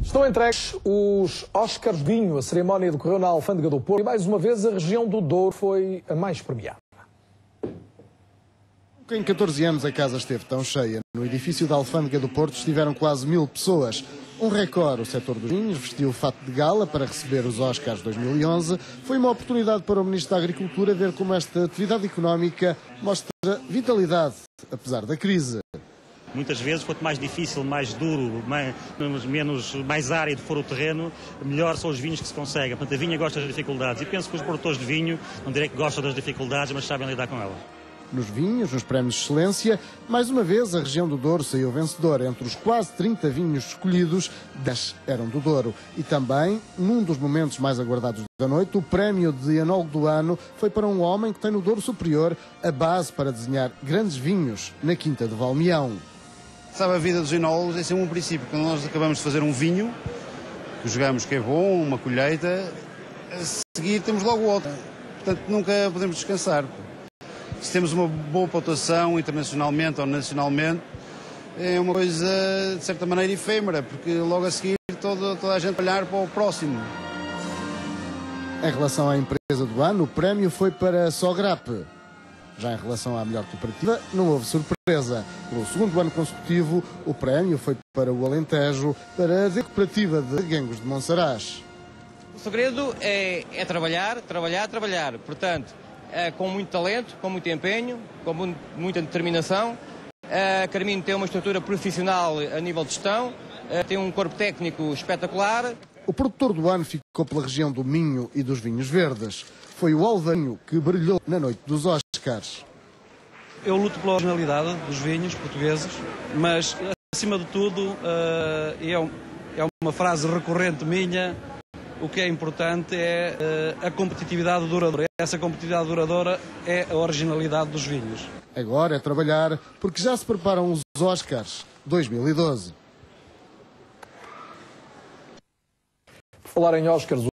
Estão entregues os Oscars Vinho. A cerimónia decorreu na Alfândega do Porto e mais uma vez a região do Douro foi a mais premiada. Em 14 anos a casa esteve tão cheia. No edifício da Alfândega do Porto estiveram quase mil pessoas. Um recorde. O setor dos vinhos vestiu o fato de gala para receber os Oscars 2011. Foi uma oportunidade para o Ministro da Agricultura ver como esta atividade económica mostra vitalidade, apesar da crise. Muitas vezes, quanto mais difícil, mais duro, mais, menos, mais árido for o terreno, melhor são os vinhos que se conseguem. Portanto, a vinha gosta das dificuldades. E penso que os produtores de vinho, não direi que gostam das dificuldades, mas sabem lidar com elas nos vinhos, nos prémios de excelência. Mais uma vez, a região do Douro saiu vencedora. Entre os quase 30 vinhos escolhidos, 10 eram do Douro. E também, num dos momentos mais aguardados da noite, o prémio de enólogo do ano foi para um homem que tem no Douro Superior a base para desenhar grandes vinhos na Quinta de Valmião. Sabe, a vida dos enólogos é sempre um princípio. Quando nós acabamos de fazer um vinho, que jogamos que é bom, uma colheita, a seguir temos logo outro. Portanto, nunca podemos descansar se temos uma boa pontuação internacionalmente ou nacionalmente, é uma coisa de certa maneira efêmera, porque logo a seguir toda, toda a gente olhar para o próximo. Em relação à empresa do ano, o prémio foi para a. Já em relação à melhor cooperativa, não houve surpresa. Pelo segundo ano consecutivo, o prémio foi para o Alentejo, para a cooperativa de Gangos de Monsaraz. O segredo é, é trabalhar, trabalhar, trabalhar. Portanto, é, com muito talento, com muito empenho, com muita determinação. A Carminho tem uma estrutura profissional a nível de gestão, é, tem um corpo técnico espetacular. O produtor do ano ficou pela região do Minho e dos vinhos verdes. Foi o Alvanho que brilhou na noite dos Oscars. Eu luto pela originalidade dos vinhos portugueses, mas acima de tudo é, é uma frase recorrente minha, o que é importante é uh, a competitividade duradoura. Essa competitividade duradoura é a originalidade dos vinhos. Agora é trabalhar, porque já se preparam os Oscars 2012. Por falar em Oscars,